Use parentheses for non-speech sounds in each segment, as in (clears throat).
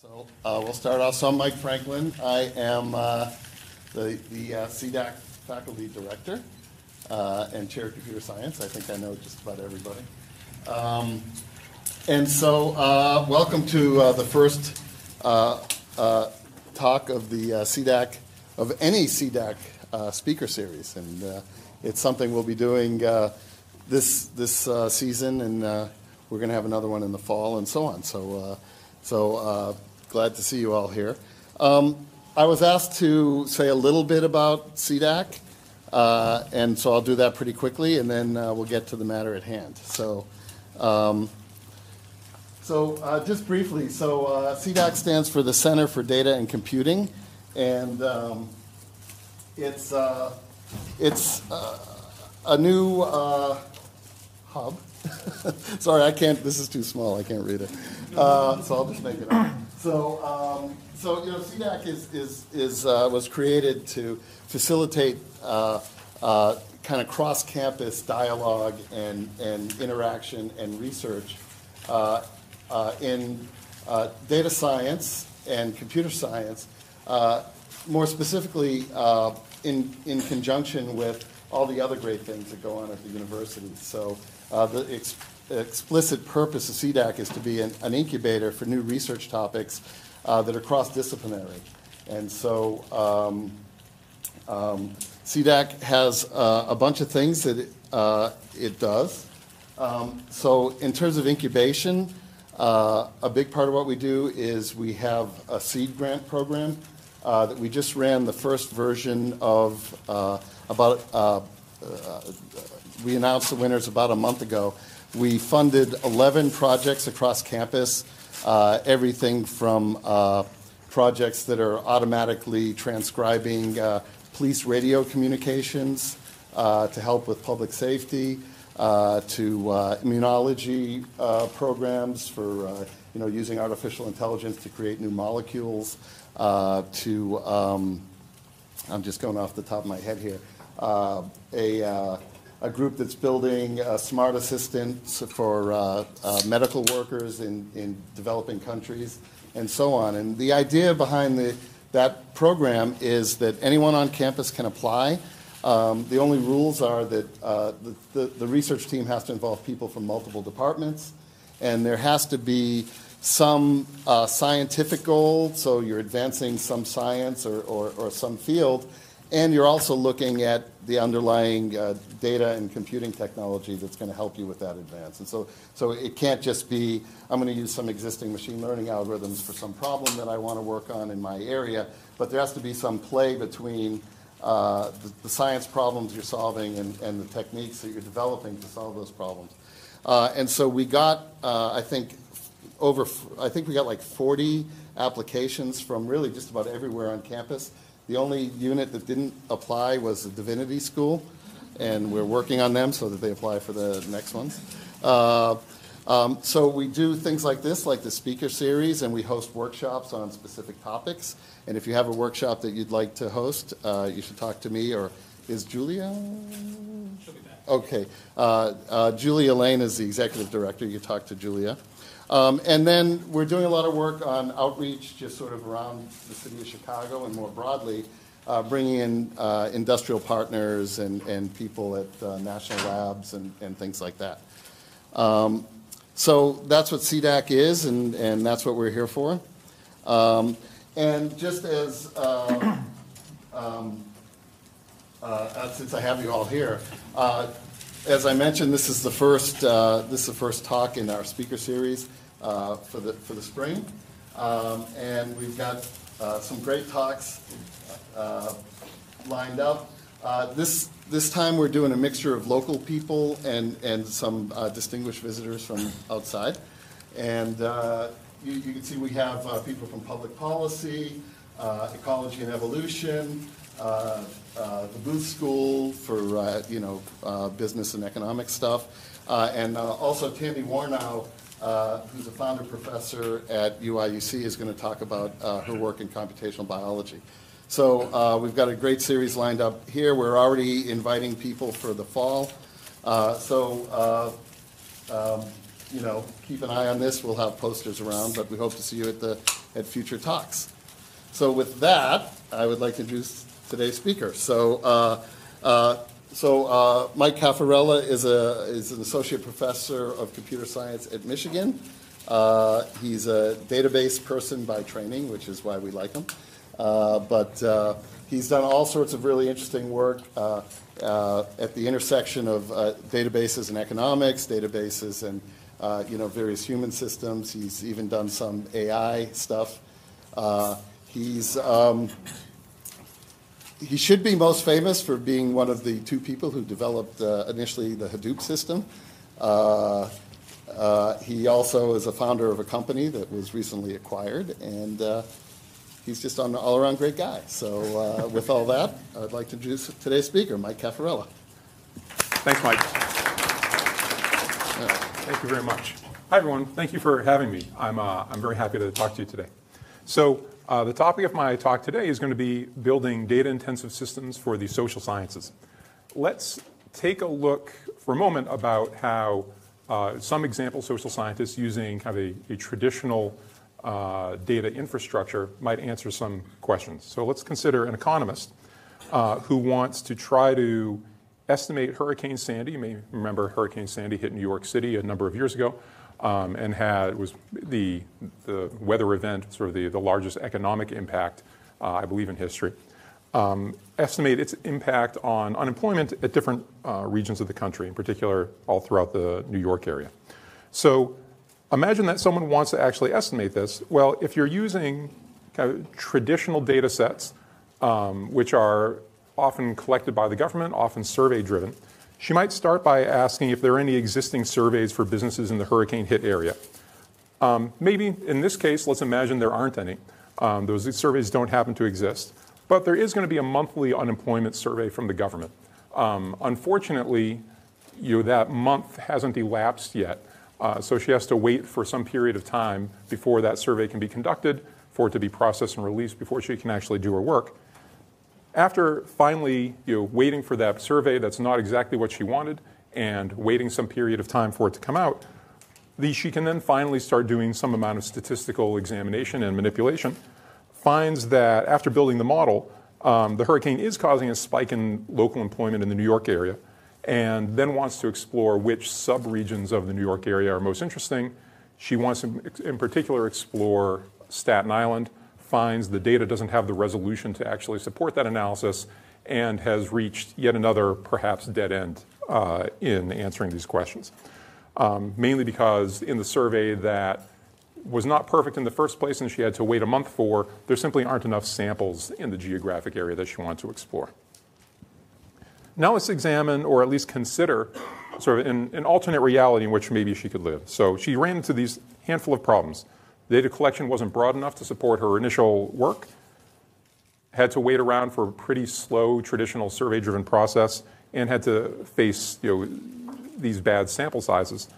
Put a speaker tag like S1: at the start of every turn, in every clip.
S1: So uh, we'll start off. So I'm Mike Franklin. I am uh, the, the uh, CDAC faculty director uh, and chair of computer science. I think I know just about everybody. Um, and so uh, welcome to uh, the first talk of the CDAC, of any CDAC speaker series. And it's something we'll be doing this, this season, and we're going to have another one in the fall and so on. So, so glad to see you all here. Um, I was asked to say a little bit about CDAC, uh, and so I'll do that pretty quickly, and then uh, we'll get to the matter at hand. So, um, so uh, just briefly, so uh, CDAC stands for the Center for Data and Computing, and um, it's uh, it's uh, a new uh, hub. (laughs) Sorry, I can't. This is too small. I can't read it. Uh, so I'll just make it up. So, um, so you know, CDAC is is is uh, was created to facilitate uh, uh, kind of cross-campus dialogue and and interaction and research uh, uh, in uh, data science and computer science. More specifically, in in conjunction with all the other great things that go on at the university. So the explicit purpose of CDAC is to be an, an incubator for new research topics uh, that are cross-disciplinary. And so um, um, CDAC has uh, a bunch of things that it, uh, it does. Um, so in terms of incubation, uh, a big part of what we do is we have a seed grant program uh, that we just ran the first version of uh, about, we announced the winners about a month ago. We funded 11 projects across campus, uh, everything from uh, projects that are automatically transcribing uh, police radio communications to help with public safety, uh, to uh, immunology uh, programs for you know using artificial intelligence to create new molecules, to um, I'm just going off the top of my head here, a a group that's building uh, smart assistants for uh, uh, medical workers in, in developing countries, and so on. And the idea behind the, that program is that anyone on campus can apply. Um, the only rules are that uh, the, the, the research team has to involve people from multiple departments, and there has to be some uh, scientific goal, so you're advancing some science or, or, or some field, and you're also looking at the underlying uh, data and computing technology that's going to help you with that advance. And so, so it can't just be, I'm going to use some existing machine learning algorithms for some problem that I want to work on in my area, but there has to be some play between uh, the, the science problems you're solving and, and the techniques that you're developing to solve those problems. Uh, and so we got, uh, I think, over, I think we got like 40 applications from really just about everywhere on campus. The only unit that didn't apply was the Divinity School, and we're working on them so that they apply for the next ones. Uh, um, so we do things like this, like the speaker series, and we host workshops on specific topics. And if you have a workshop that you'd like to host, uh, you should talk to me or is Julia? Okay. Uh, uh, Julia Lane is the executive director. You talk to Julia. Um, and then we're doing a lot of work on outreach just sort of around the city of Chicago and more broadly, uh, bringing in uh, industrial partners and, and people at uh, national labs and, and things like that. Um, so that's what CDAC is, and, and that's what we're here for. Um, and just as, uh, um, uh, since I have you all here, uh, as I mentioned, this is the first this is the first talk in our speaker series uh, for the for the spring, um, and we've got uh, some great talks uh, lined up. Uh, this this time we're doing a mixture of local people and and some uh, distinguished visitors from outside, and you, you can see we have people from public policy, ecology and evolution, uh, uh, the Booth School for uh, you know business and economic stuff, and also Tandy Warnow, uh, who's a founder professor at UIUC, is going to talk about uh, her work in computational biology. So uh, we've got a great series lined up here. We're already inviting people for the fall. Uh, so uh, um, you know, keep an eye on this. We'll have posters around, but we hope to see you at the at future talks. So with that, I would like to introduce today's speaker. So. So uh, Mike Cafarella is, a, is an associate professor of computer science at Michigan. Uh, he's a database person by training, which is why we like him. Uh, but uh, he's done all sorts of really interesting work uh, uh, at the intersection of databases and economics, databases and you know various human systems. He's even done some AI stuff. he's um, he should be most famous for being one of the two people who developed initially the Hadoop system. Uh, he also is a founder of a company that was recently acquired, and uh, he's just an all around great guy. So, uh, with all that, I'd like to introduce today's speaker, Mike Cafarella.
S2: Thanks, Mike. Thank you very much. Hi, everyone. Thank you for having me. I'm, uh, I'm very happy to talk to you today. So, uh, the topic of my talk today is going to be building data intensive systems for the social sciences. Let's take a look for a moment about how uh, some example social scientists using kind of a, a traditional uh, data infrastructure might answer some questions. So let's consider an economist uh, who wants to try to estimate Hurricane Sandy. You may remember Hurricane Sandy hit New York City a number of years ago um, and had was the, the weather event, sort of the, the largest economic impact, uh, I believe, in history um, estimate its impact on unemployment at different uh, regions of the country, in particular, all throughout the New York area. So imagine that someone wants to actually estimate this. Well, if you're using kind of traditional data sets, um, which are often collected by the government, often survey driven, she might start by asking if there are any existing surveys for businesses in the hurricane hit area. Um, maybe in this case, let's imagine there aren't any. Um, those surveys don't happen to exist. But there is going to be a monthly unemployment survey from the government. Um, unfortunately, you know, that month hasn't elapsed yet. Uh, so she has to wait for some period of time before that survey can be conducted, for it to be processed and released before she can actually do her work. After finally you know, waiting for that survey that's not exactly what she wanted and waiting some period of time for it to come out, the, she can then finally start doing some amount of statistical examination and manipulation finds that after building the model, um, the hurricane is causing a spike in local employment in the New York area, and then wants to explore which subregions of the New York area are most interesting. She wants to, in particular, explore Staten Island, finds the data doesn't have the resolution to actually support that analysis, and has reached yet another, perhaps, dead end uh, in answering these questions. Um, mainly because in the survey that was not perfect in the first place and she had to wait a month for, there simply aren't enough samples in the geographic area that she wanted to explore. Now let's examine, or at least consider, sort of an, an alternate reality in which maybe she could live. So she ran into these handful of problems. Data collection wasn't broad enough to support her initial work, had to wait around for a pretty slow traditional survey driven process, and had to face you know, these bad sample sizes.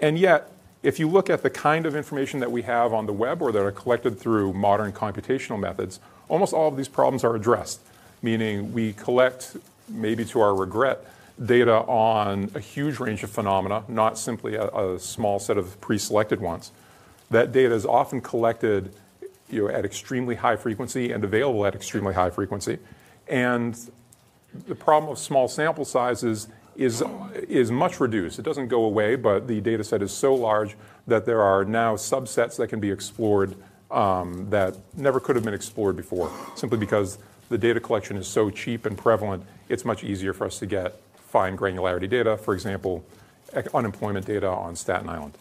S2: And yet, if you look at the kind of information that we have on the web or that are collected through modern computational methods, almost all of these problems are addressed, meaning we collect, maybe to our regret, data on a huge range of phenomena, not simply a, a small set of pre-selected ones. That data is often collected you know, at extremely high frequency and available at extremely high frequency. And the problem of small sample sizes is, is much reduced. It doesn't go away, but the data set is so large that there are now subsets that can be explored um, that never could have been explored before, simply because the data collection is so cheap and prevalent, it's much easier for us to get fine granularity data, for example, unemployment data on Staten Island.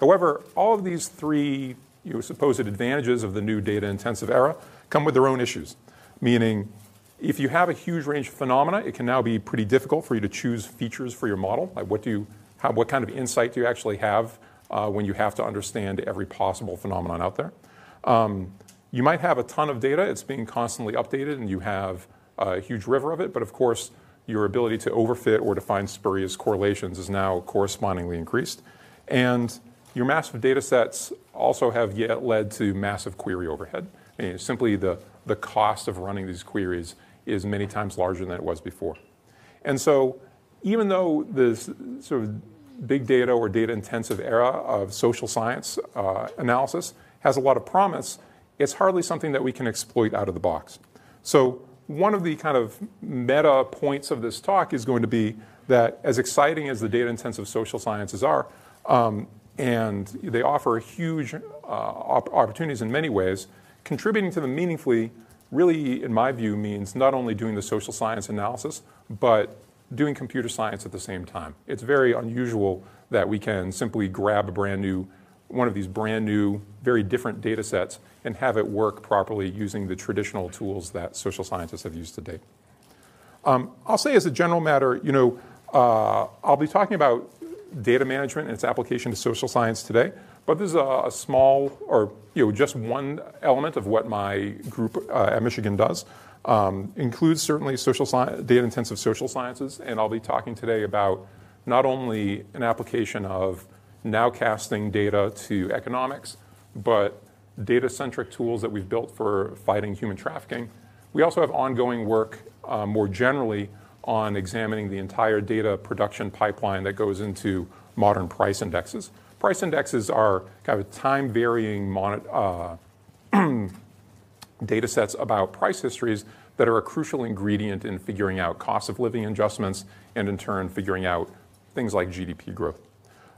S2: However, all of these three you know, supposed advantages of the new data intensive era come with their own issues, meaning if you have a huge range of phenomena, it can now be pretty difficult for you to choose features for your model. Like what do you, how, what kind of insight do you actually have uh, when you have to understand every possible phenomenon out there? Um, you might have a ton of data, it's being constantly updated, and you have a huge river of it, but of course, your ability to overfit or to find spurious correlations is now correspondingly increased. And your massive data sets also have yet led to massive query overhead. Simply the, the cost of running these queries is many times larger than it was before. And so even though the sort of big data or data intensive era of social science uh, analysis has a lot of promise, it's hardly something that we can exploit out of the box. So, one of the kind of meta points of this talk is going to be that as exciting as the data intensive social sciences are, um, and they offer huge uh, opportunities in many ways, contributing to them meaningfully really, in my view, means not only doing the social science analysis, but doing computer science at the same time. It's very unusual that we can simply grab a brand new, one of these brand new, very different data sets and have it work properly using the traditional tools that social scientists have used to date. Um, I'll say as a general matter, you know, uh, I'll be talking about data management and its application to social science today, but this is a, a small, or you know, just one element of what my group uh, at Michigan does. Um, includes certainly social data-intensive social sciences, and I'll be talking today about not only an application of nowcasting data to economics, but data-centric tools that we've built for fighting human trafficking. We also have ongoing work uh, more generally on examining the entire data production pipeline that goes into modern price indexes. Price indexes are kind of time varying uh, (clears throat) data sets about price histories that are a crucial ingredient in figuring out cost of living adjustments and in turn figuring out things like GDP growth.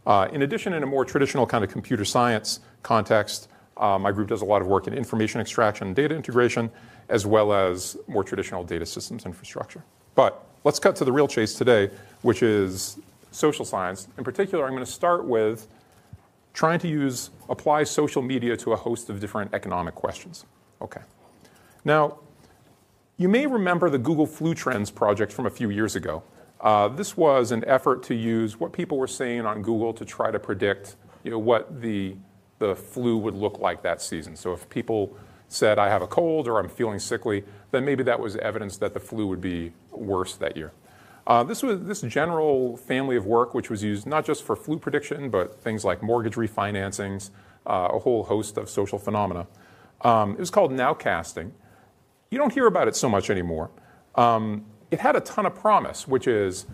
S2: Uh, in addition, in a more traditional kind of computer science context, uh, my group does a lot of work in information extraction and data integration, as well as more traditional data systems infrastructure. But let's cut to the real chase today, which is social science. In particular, I'm going to start with trying to use apply social media to a host of different economic questions. Okay. Now, you may remember the Google Flu Trends project from a few years ago. Uh, this was an effort to use what people were saying on Google to try to predict you know, what the, the flu would look like that season. So if people said, I have a cold or I'm feeling sickly, then maybe that was evidence that the flu would be worse that year. Uh, this was this general family of work, which was used not just for flu prediction, but things like mortgage refinancings, uh, a whole host of social phenomena. Um, it was called nowcasting. You don't hear about it so much anymore. Um, it had a ton of promise, which is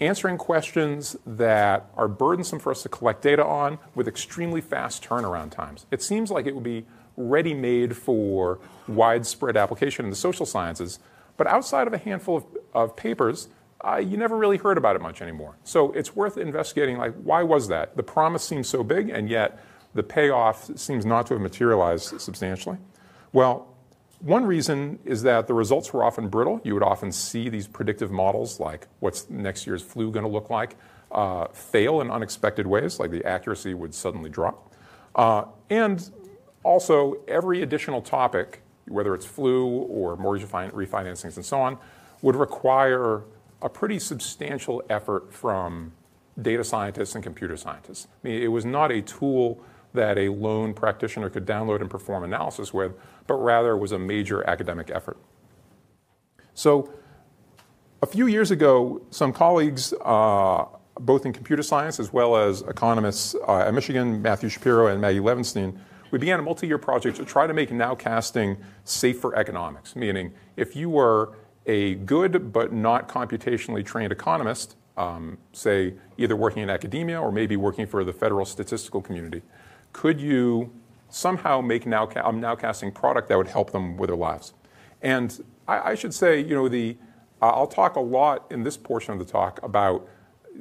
S2: answering questions that are burdensome for us to collect data on with extremely fast turnaround times. It seems like it would be ready made for widespread application in the social sciences, but outside of a handful of, of papers, uh, you never really heard about it much anymore. So it's worth investigating, like, why was that? The promise seems so big, and yet the payoff seems not to have materialized substantially. Well, one reason is that the results were often brittle. You would often see these predictive models, like what's next year's flu going to look like, uh, fail in unexpected ways, like the accuracy would suddenly drop. Uh, and also, every additional topic, whether it's flu or mortgage refinancings and so on, would require a pretty substantial effort from data scientists and computer scientists. I mean, it was not a tool that a lone practitioner could download and perform analysis with, but rather was a major academic effort. So, a few years ago, some colleagues, uh, both in computer science as well as economists uh, at Michigan, Matthew Shapiro and Maggie Levenstein, we began a multi year project to try to make nowcasting safe for economics, meaning if you were a good but not computationally trained economist, um, say either working in academia or maybe working for the federal statistical community, could you somehow make now a nowcasting product that would help them with their lives? And I, I should say, you know, the uh, I'll talk a lot in this portion of the talk about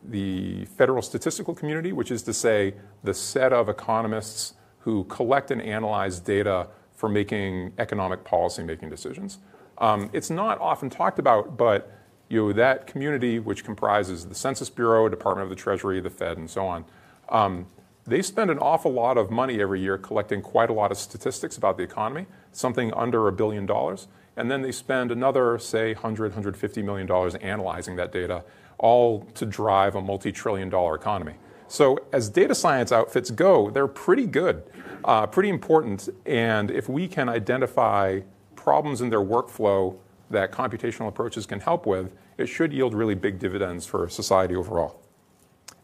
S2: the federal statistical community, which is to say the set of economists who collect and analyze data for making economic policy making decisions. Um, it's not often talked about, but you know, that community, which comprises the Census Bureau, Department of the Treasury, the Fed, and so on, um, they spend an awful lot of money every year collecting quite a lot of statistics about the economy, something under a billion dollars. And then they spend another, say, 100, 150 million dollars analyzing that data, all to drive a multi trillion dollar economy. So, as data science outfits go, they're pretty good, uh, pretty important. And if we can identify problems in their workflow that computational approaches can help with, it should yield really big dividends for society overall.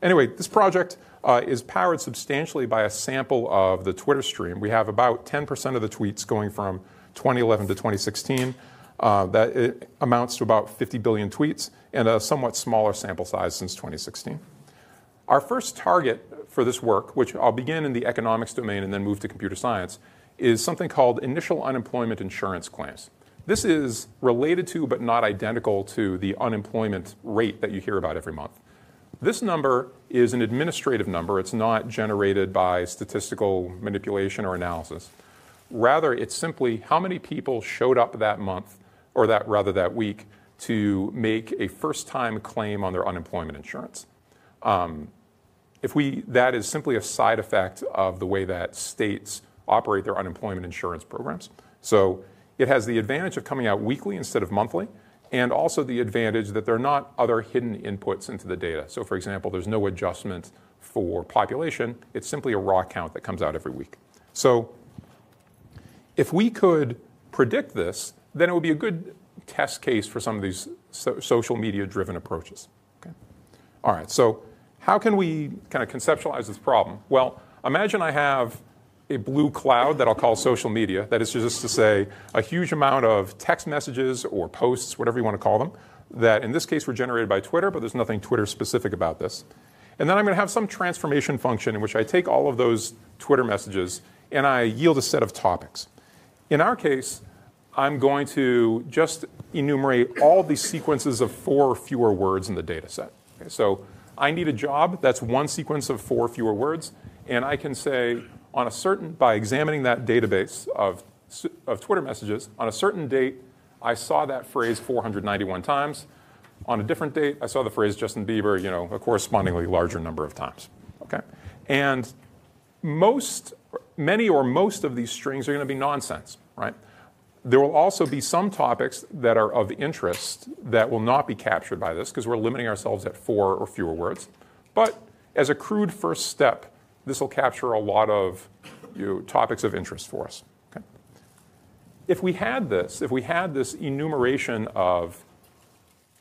S2: Anyway, this project uh, is powered substantially by a sample of the Twitter stream. We have about 10% of the tweets going from 2011 to 2016. Uh, that amounts to about 50 billion tweets and a somewhat smaller sample size since 2016. Our first target for this work, which I'll begin in the economics domain and then move to computer science, is something called initial unemployment insurance claims. This is related to, but not identical to, the unemployment rate that you hear about every month. This number is an administrative number. It's not generated by statistical manipulation or analysis. Rather, it's simply how many people showed up that month, or that rather that week, to make a first-time claim on their unemployment insurance. Um, if we, that is simply a side effect of the way that states operate their unemployment insurance programs. So it has the advantage of coming out weekly instead of monthly, and also the advantage that there are not other hidden inputs into the data. So, for example, there's no adjustment for population, it's simply a raw count that comes out every week. So, if we could predict this, then it would be a good test case for some of these so social media driven approaches. Okay? All right, so how can we kind of conceptualize this problem? Well, imagine I have a blue cloud that I'll call social media. That is just to say a huge amount of text messages or posts, whatever you want to call them, that in this case were generated by Twitter, but there's nothing Twitter specific about this. And then I'm going to have some transformation function in which I take all of those Twitter messages and I yield a set of topics. In our case, I'm going to just enumerate all the sequences of four or fewer words in the data set. Okay, so I need a job, that's one sequence of four fewer words, and I can say, on a certain, by examining that database of, of Twitter messages, on a certain date, I saw that phrase 491 times. On a different date, I saw the phrase Justin Bieber, you know, a correspondingly larger number of times. Okay? And most, many or most of these strings are going to be nonsense, right? There will also be some topics that are of interest that will not be captured by this because we're limiting ourselves at four or fewer words. But as a crude first step, this will capture a lot of you know, topics of interest for us. Okay? If we had this, if we had this enumeration of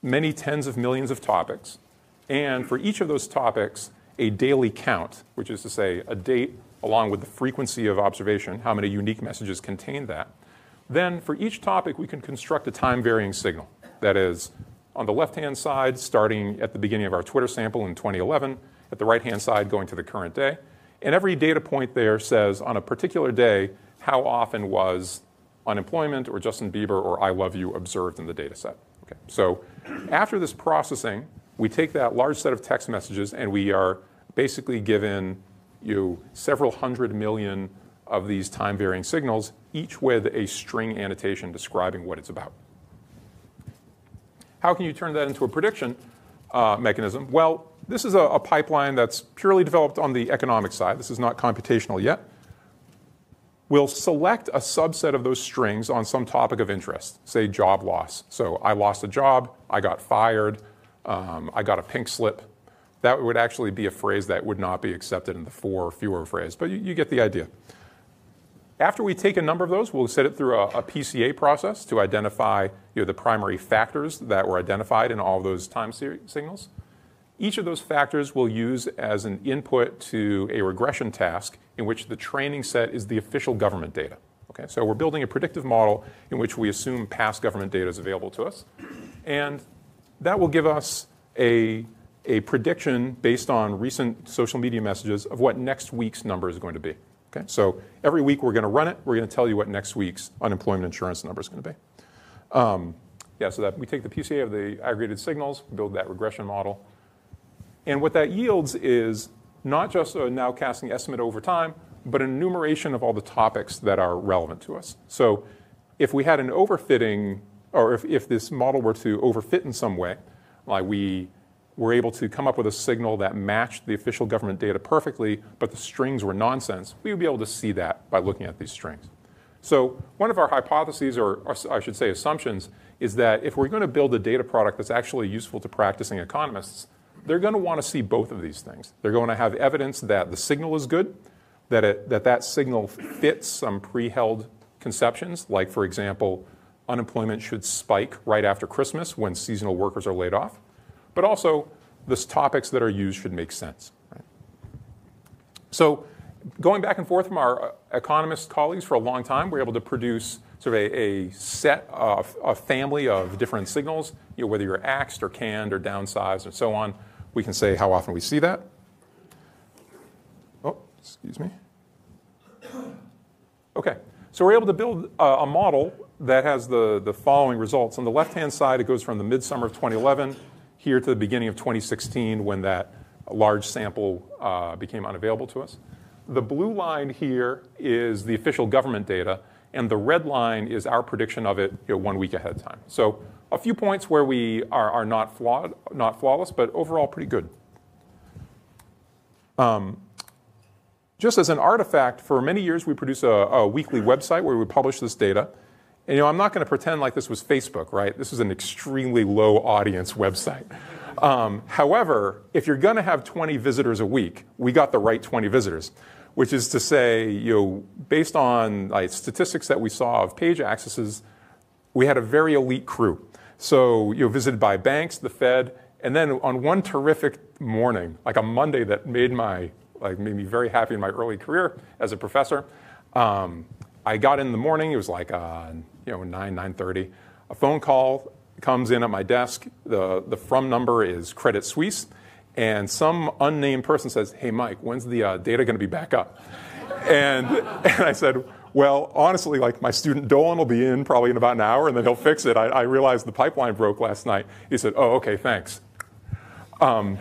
S2: many tens of millions of topics, and for each of those topics, a daily count, which is to say a date along with the frequency of observation, how many unique messages contain that, then for each topic, we can construct a time varying signal. That is, on the left hand side, starting at the beginning of our Twitter sample in 2011, at the right hand side, going to the current day. And every data point there says on a particular day how often was unemployment or Justin Bieber or I love you observed in the data set. Okay. So after this processing, we take that large set of text messages and we are basically given you several hundred million of these time varying signals, each with a string annotation describing what it's about. How can you turn that into a prediction uh, mechanism? Well, this is a, a, pipeline that's purely developed on the economic side. This is not computational yet. We'll select a subset of those strings on some topic of interest, say job loss. So I lost a job, I got fired, um, I got a pink slip. That would actually be a phrase that would not be accepted in the four or fewer phrase, but you, you get the idea. After we take a number of those, we'll set it through a, a PCA process to identify you know, the primary factors that were identified in all those time signals. Each of those factors we'll use as an input to a regression task in which the training set is the official government data. Okay, so we're building a predictive model in which we assume past government data is available to us. And that will give us a, a prediction based on recent social media messages of what next week's number is going to be. Okay, so every week we're going to run it. We're going to tell you what next week's unemployment insurance number is going to be. Um, yeah, so that we take the PCA of the aggregated signals, build that regression model, and what that yields is not just a nowcasting estimate over time, but an enumeration of all the topics that are relevant to us. So if we had an overfitting, or if, if this model were to overfit in some way, like we were able to come up with a signal that matched the official government data perfectly, but the strings were nonsense, we would be able to see that by looking at these strings. So one of our hypotheses, or, or I should say assumptions, is that if we're going to build a data product that's actually useful to practicing economists, they're going to want to see both of these things. They're going to have evidence that the signal is good, that it, that, that signal fits some pre-held conceptions, like, for example, unemployment should spike right after Christmas when seasonal workers are laid off but also the topics that are used should make sense. Right? So going back and forth from our uh, economist colleagues for a long time, we're able to produce sort of a, a set of a family of different signals, you know, whether you're axed or canned or downsized and so on. We can say how often we see that. Oh, excuse me. Okay, so we're able to build a, a model that has the, the following results. On the left-hand side, it goes from the midsummer of 2011 here to the beginning of 2016 when that large sample uh, became unavailable to us. The blue line here is the official government data, and the red line is our prediction of it you know, one week ahead of time. So a few points where we are, are not, flawed, not flawless, but overall pretty good. Um, just as an artifact, for many years we produced a, a weekly website where we publish this data. And, you know, I'm not going to pretend like this was Facebook, right? This is an extremely low audience website. Um, however, if you're going to have 20 visitors a week, we got the right 20 visitors, which is to say, you know, based on like, statistics that we saw of page accesses, we had a very elite crew. So, you know, visited by banks, the Fed, and then on one terrific morning, like a Monday that made my like made me very happy in my early career as a professor. Um, I got in the morning. It was like uh, you know nine nine thirty. A phone call comes in at my desk. The the from number is Credit Suisse, and some unnamed person says, "Hey Mike, when's the uh, data going to be back up?" and (laughs) and I said. Well, honestly, like my student Dolan will be in probably in about an hour, and then he'll fix it. I, I realized the pipeline broke last night. He said, "Oh, okay, thanks." Um,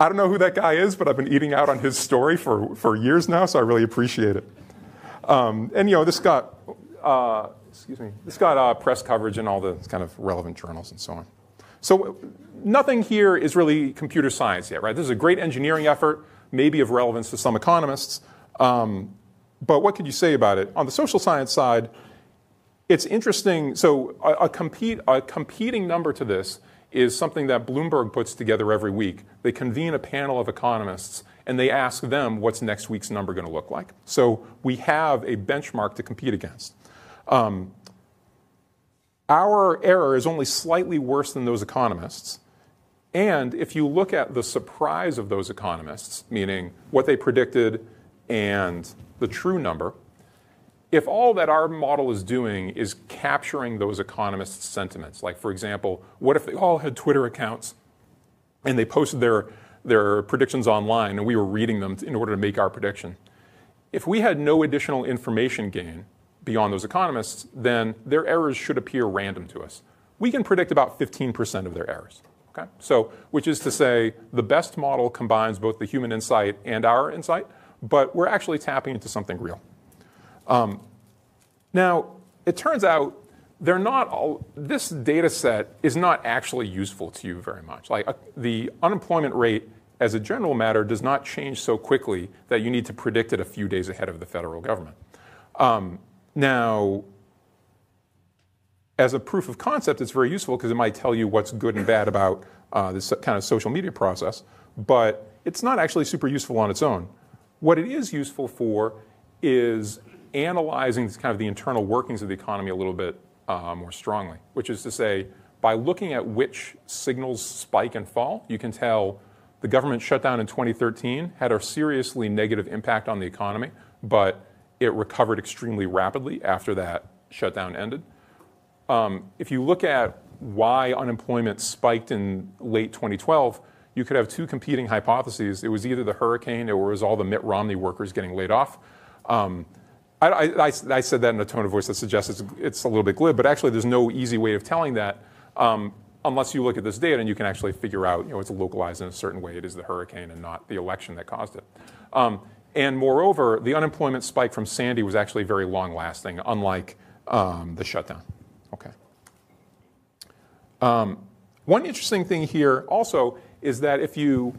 S2: I don't know who that guy is, but I've been eating out on his story for, for years now, so I really appreciate it. Um, and you know, this got uh, excuse me, this got uh, press coverage in all the kind of relevant journals and so on. So nothing here is really computer science yet, right? This is a great engineering effort, maybe of relevance to some economists. Um, but what could you say about it? On the social science side, it's interesting. So a, a, compete, a competing number to this is something that Bloomberg puts together every week. They convene a panel of economists and they ask them what's next week's number going to look like. So we have a benchmark to compete against. Um, our error is only slightly worse than those economists. And if you look at the surprise of those economists, meaning what they predicted and the true number, if all that our model is doing is capturing those economists' sentiments, like for example, what if they all had Twitter accounts and they posted their, their predictions online and we were reading them in order to make our prediction? If we had no additional information gain beyond those economists, then their errors should appear random to us. We can predict about 15% of their errors. Okay? So, which is to say, the best model combines both the human insight and our insight, but we're actually tapping into something real. Um, now, it turns out they're not all, this data set is not actually useful to you very much. Like uh, the unemployment rate as a general matter does not change so quickly that you need to predict it a few days ahead of the federal government. Um, now, as a proof of concept, it's very useful because it might tell you what's good and bad about uh, this kind of social media process, but it's not actually super useful on its own. What it is useful for is analyzing kind of the internal workings of the economy a little bit uh, more strongly, which is to say, by looking at which signals spike and fall, you can tell the government shutdown in 2013 had a seriously negative impact on the economy, but it recovered extremely rapidly after that shutdown ended. Um, if you look at why unemployment spiked in late 2012, you could have two competing hypotheses. It was either the hurricane or it was all the Mitt Romney workers getting laid off. Um, I, I, I, said that in a tone of voice that suggests it's, it's, a little bit glib, but actually there's no easy way of telling that um, unless you look at this data and you can actually figure out, you know, it's localized in a certain way. It is the hurricane and not the election that caused it. Um, and moreover, the unemployment spike from Sandy was actually very long lasting, unlike um, the shutdown. Okay. Um, one interesting thing here also is that if you,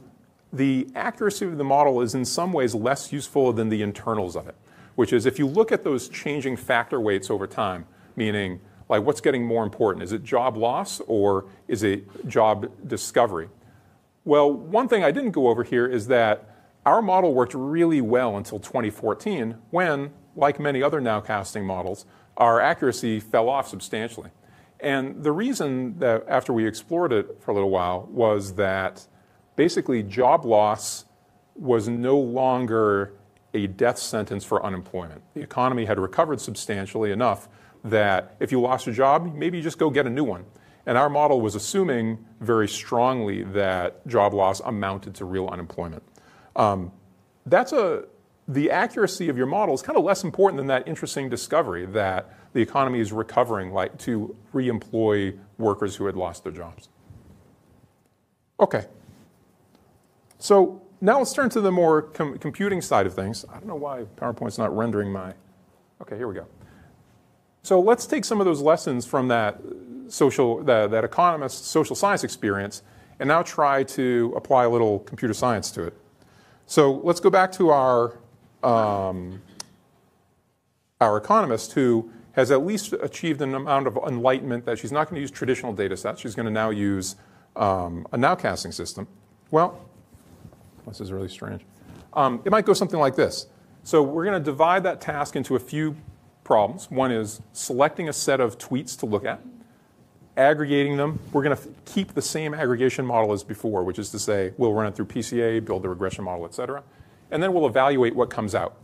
S2: the accuracy of the model is in some ways less useful than the internals of it, which is if you look at those changing factor weights over time, meaning like what's getting more important? Is it job loss or is it job discovery? Well, one thing I didn't go over here is that our model worked really well until 2014 when, like many other nowcasting models, our accuracy fell off substantially. And the reason that after we explored it for a little while was that basically job loss was no longer a death sentence for unemployment. The economy had recovered substantially enough that if you lost your job, maybe you just go get a new one. And our model was assuming very strongly that job loss amounted to real unemployment. Um, that's a the accuracy of your model is kind of less important than that interesting discovery that the economy is recovering like to reemploy workers who had lost their jobs. Okay. So now let's turn to the more com computing side of things. I don't know why PowerPoint's not rendering my. Okay, here we go. So let's take some of those lessons from that social, that, that economist social science experience and now try to apply a little computer science to it. So let's go back to our, um, our economist who has at least achieved an amount of enlightenment that she's not going to use traditional data sets. She's going to now use um, a nowcasting system. Well, this is really strange. Um, it might go something like this. So we're going to divide that task into a few problems. One is selecting a set of tweets to look at, aggregating them. We're going to keep the same aggregation model as before, which is to say we'll run it through PCA, build the regression model, et cetera. And then we'll evaluate what comes out.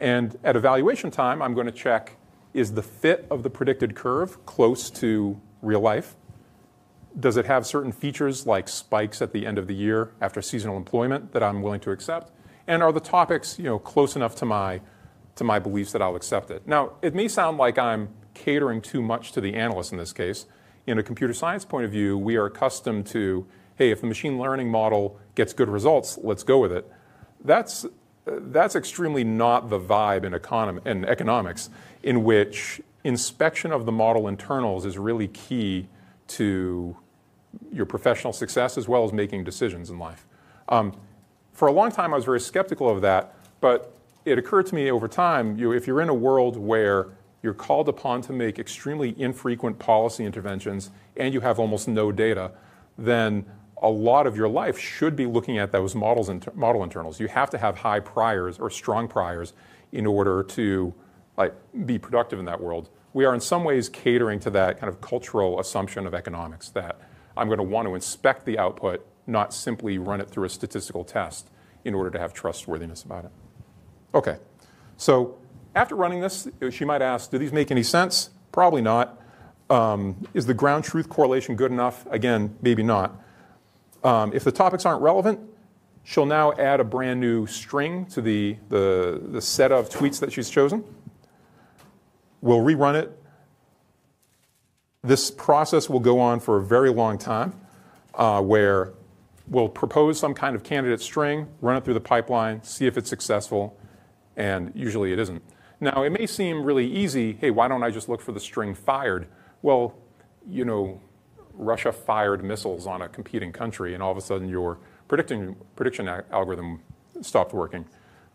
S2: And at evaluation time, I'm going to check is the fit of the predicted curve close to real life? Does it have certain features like spikes at the end of the year after seasonal employment that I'm willing to accept? And are the topics you know, close enough to my to my beliefs that I'll accept it. Now, it may sound like I'm catering too much to the analyst in this case. In a computer science point of view, we are accustomed to, hey, if the machine learning model gets good results, let's go with it. That's, that's extremely not the vibe in, econom- in economics, in which inspection of the model internals is really key to your professional success as well as making decisions in life. Um, for a long time, I was very skeptical of that, but it occurred to me over time, you, if you're in a world where you're called upon to make extremely infrequent policy interventions and you have almost no data, then a lot of your life should be looking at those models inter- model internals. You have to have high priors or strong priors in order to like be productive in that world. We are in some ways catering to that kind of cultural assumption of economics that I'm going to want to inspect the output, not simply run it through a statistical test in order to have trustworthiness about it. Okay, so after running this, she might ask, do these make any sense? Probably not. Um, is the ground truth correlation good enough? Again, maybe not. Um, if the topics aren't relevant, she'll now add a brand new string to the, the, the set of tweets that she's chosen. We'll rerun it. This process will go on for a very long time, uh, where we'll propose some kind of candidate string, run it through the pipeline, see if it's successful, and usually it isn't. Now, it may seem really easy, hey, why don't I just look for the string fired? Well, you know, Russia fired missiles on a competing country, and all of a sudden your predicting, prediction algorithm stopped working.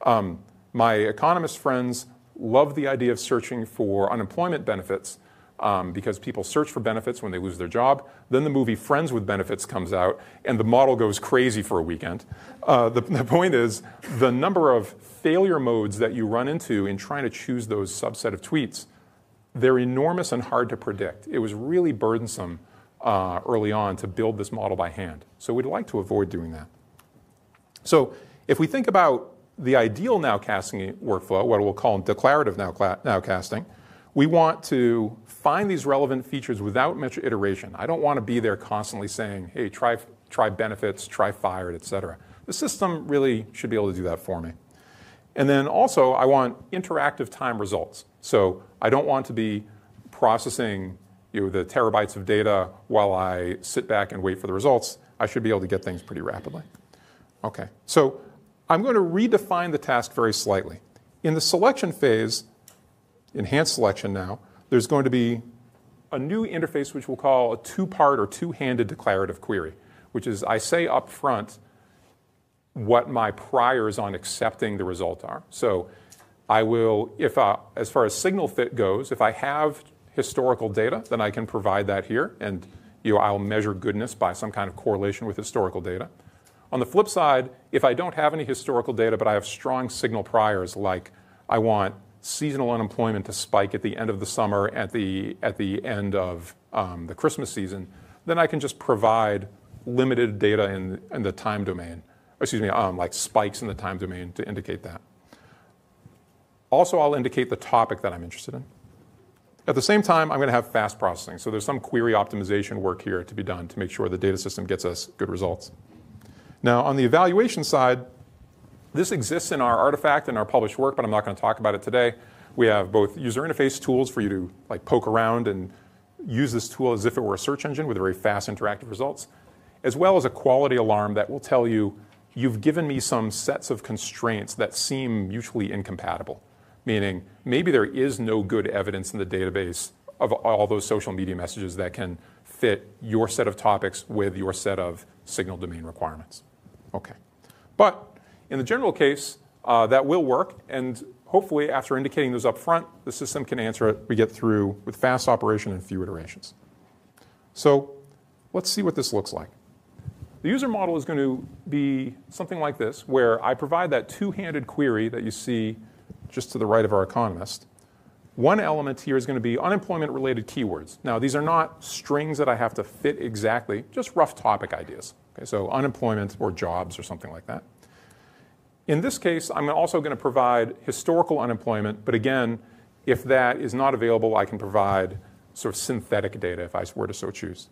S2: Um, my economist friends love the idea of searching for unemployment benefits um, because people search for benefits when they lose their job. Then the movie Friends with Benefits comes out, and the model goes crazy for a weekend. Uh, the, (laughs) the point is, the number of failure modes that you run into in trying to choose those subset of tweets, they're enormous and hard to predict. It was really burdensome uh, early on to build this model by hand. So we'd like to avoid doing that. So if we think about the ideal nowcasting workflow, what we'll call declarative nowcasting, we want to find these relevant features without much iteration. I don't want to be there constantly saying, hey, try, try benefits, try fired, et cetera. The system really should be able to do that for me. And then also, I want interactive time results. So I don't want to be processing you know, the terabytes of data while I sit back and wait for the results. I should be able to get things pretty rapidly. Okay, so I'm going to redefine the task very slightly. In the selection phase, enhanced selection now, there's going to be a new interface which we'll call a two-part or two-handed declarative query, which is I say up front what my priors on accepting the result are. So I will, if uh, as far as signal fit goes, if I have historical data, then I can provide that here, and you know, I'll measure goodness by some kind of correlation with historical data. On the flip side, if I don't have any historical data, but I have strong signal priors, like I want seasonal unemployment to spike at the end of the summer, at the, at the end of um, the Christmas season, then I can just provide limited data in, in the time domain, excuse me, um, like spikes in the time domain to indicate that. Also, I'll indicate the topic that I'm interested in. At the same time, I'm going to have fast processing. So there's some query optimization work here to be done to make sure the data system gets us good results. Now, on the evaluation side, This exists in our artifact and our published work, but I'm not going to talk about it today. We have both user interface tools for you to like poke around and use this tool as if it were a search engine with very fast interactive results, as well as a quality alarm that will tell you you've given me some sets of constraints that seem mutually incompatible, meaning maybe there is no good evidence in the database of all those social media messages that can fit your set of topics with your set of signal domain requirements. Okay. But in the general case, uh, that will work, and hopefully after indicating those up front, the system can answer it. We get through with fast operation and few iterations. So let's see what this looks like. The user model is going to be something like this, where I provide that two-handed query that you see just to the right of our economist. One element here is going to be unemployment-related keywords. Now, these are not strings that I have to fit exactly, just rough topic ideas. Okay, so unemployment or jobs or something like that. In this case, I'm also going to provide historical unemployment, but again, if that is not available, I can provide sort of synthetic data if I were to so choose.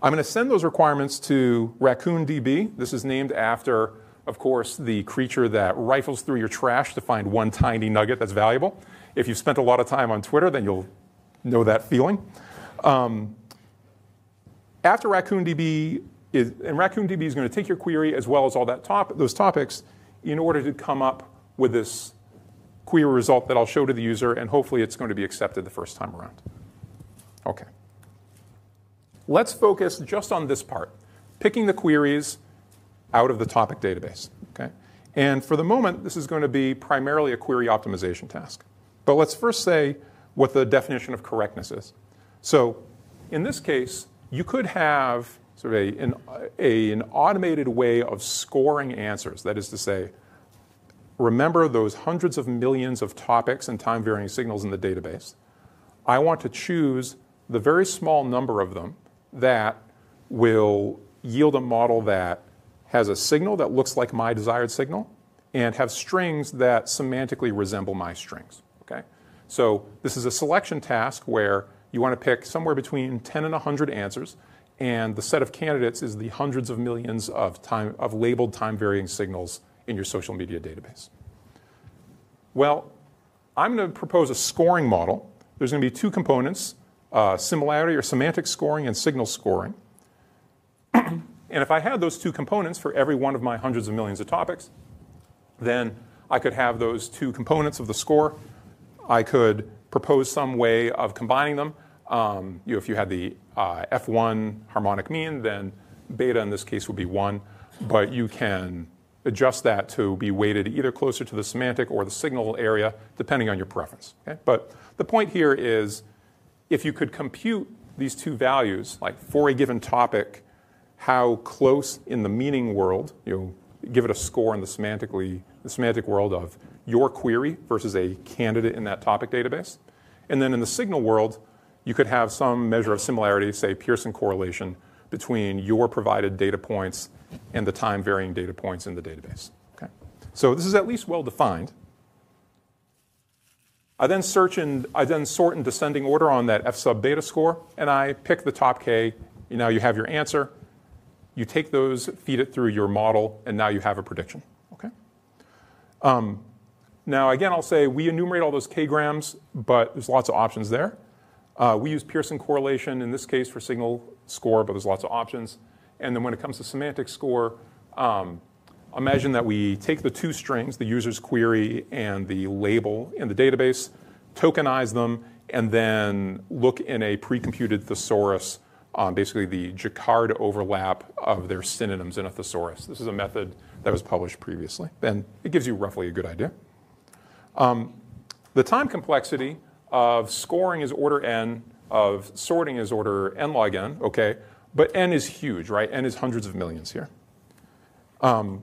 S2: I'm going to send those requirements to RaccoonDB. This is named after, of course, the creature that rifles through your trash to find one tiny nugget that's valuable. If you've spent a lot of time on Twitter, then you'll know that feeling. Um, after RaccoonDB is, and RaccoonDB is going to take your query as well as all that top, those topics in order to come up with this query result that I'll show to the user, and hopefully it's going to be accepted the first time around. Okay. Let's focus just on this part, picking the queries out of the topic database. Okay? And for the moment, this is going to be primarily a query optimization task. But let's first say what the definition of correctness is. So in this case, you could have sort of a, an, a, an automated way of scoring answers. That is to say, remember those hundreds of millions of topics and time varying signals in the database. I want to choose the very small number of them that will yield a model that has a signal that looks like my desired signal and have strings that semantically resemble my strings. Okay? So this is a selection task where you want to pick somewhere between 10 and 100 answers and the set of candidates is the hundreds of millions of, time, of labeled time varying signals in your social media database. Well, I'm going to propose a scoring model. There's going to be two components uh, similarity or semantic scoring and signal scoring. (clears throat) and if I had those two components for every one of my hundreds of millions of topics, then I could have those two components of the score. I could propose some way of combining them. Um, you know, if you had the uh, F1 harmonic mean, then beta in this case would be 1. But you can adjust that to be weighted either closer to the semantic or the signal area, depending on your preference. Okay? But the point here is if you could compute these two values, like for a given topic, how close in the meaning world, you know, give it a score in the semantically the semantic world of your query versus a candidate in that topic database. And then in the signal world, you could have some measure of similarity, say Pearson correlation, between your provided data points and the time varying data points in the database. Okay? So this is at least well defined. I then search and I then sort in descending order on that F sub beta score, and I pick the top K. Now you have your answer. You take those, feed it through your model, and now you have a prediction. Okay. Um, now again, I'll say we enumerate all those K grams, but there's lots of options there. Uh, we use Pearson correlation in this case for signal score, but there's lots of options. And then when it comes to semantic score, um, imagine that we take the two strings, the user's query and the label in the database, tokenize them, and then look in a pre-computed thesaurus on basically the Jaccard overlap of their synonyms in a thesaurus. This is a method that was published previously, and it gives you roughly a good idea. Um, the time complexity of scoring is order n, of sorting is order n log n, okay? But n is huge, right? n is hundreds of millions here. Um,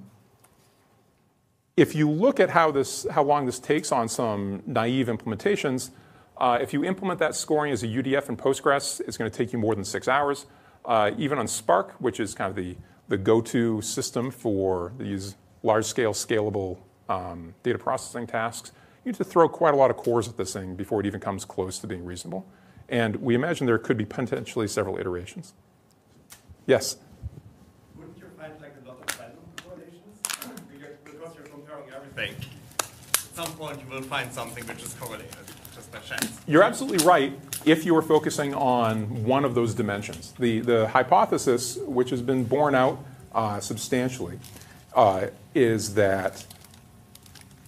S2: if you look at how, this, how long this takes on some naive implementations, uh, if you implement that scoring as a UDF in Postgres, it's going to take you more than six hours. Uh, even on Spark, which is kind of the, the go-to system for these large-scale scalable um, data processing tasks, you need to throw quite a lot of cores at this thing before it even comes close to being reasonable. And we imagine there could be potentially several iterations. Yes?
S3: Wouldn't you find like a lot of random correlations? because you're comparing everything. at some point you will find something which is correlated, just by chance.
S2: You're absolutely right if you are focusing on one of those dimensions. The, the hypothesis, which has been borne out uh, substantially, uh, is that